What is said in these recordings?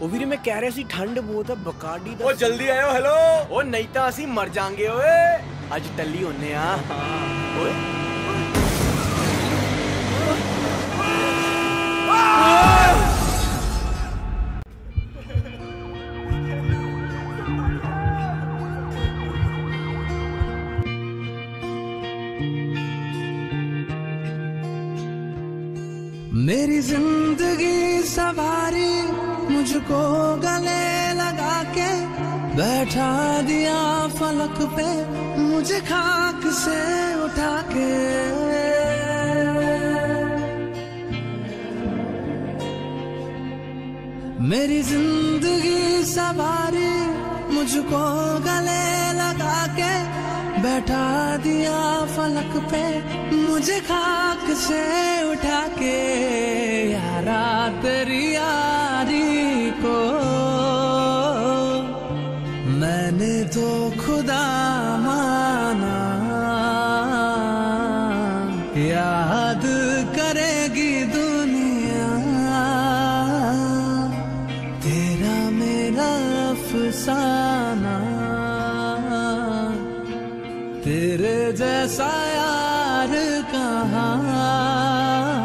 ਉਹ ਵੀਰੇ ਮੈਂ ਕਹਿ ਰਿਹਾ ਸੀ ਠੰਡ ਬਹੁਤ ਹੈ ਬਕਾਡੀ ਦਾ ਉਹ ਜਲਦੀ ਆਇਓ ਹੈਲੋ ਉਹ ਨਹੀਂ ਤਾਂ ਅਸੀਂ ਮਰ ਜਾਾਂਗੇ ਓਏ ਅੱਜ ਟੱਲੀ ਹੁੰਨੇ ਆ ਓਏ मेरी जिंदगी सवारी मुझको गले लगा के बैठा दिया फलक पे, मुझे खाक से उठा के। मेरी ज़िंदगी सवारी मुझको गले लगा के बैठा दिया फलक पे, मुझे खाक से उठा के। यारा तेरी यारी याद करेगी दुनिया। तेरा मेरा अफसाना। तेरे जैसा यार कहाँ।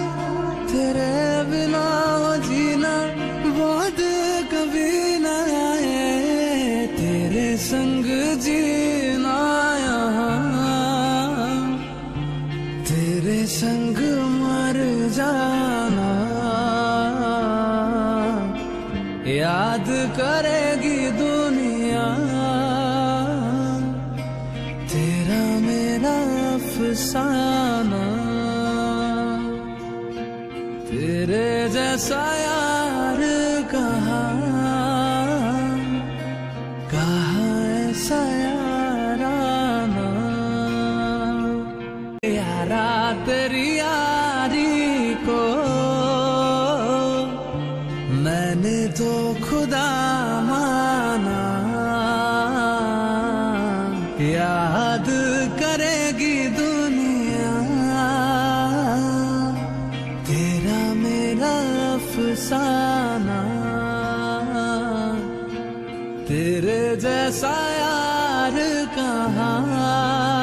संग मर जाना। याद करेगी दुनिया। तेरा मेरा अफसाना। तेरे जैसा यार कहाँ? यारा तेरी यारी को। मैंने तो खुदा माना, याद करेगी दुनिया। तेरा मेरा अफसाना, तेरे जैसा यार कहाँ।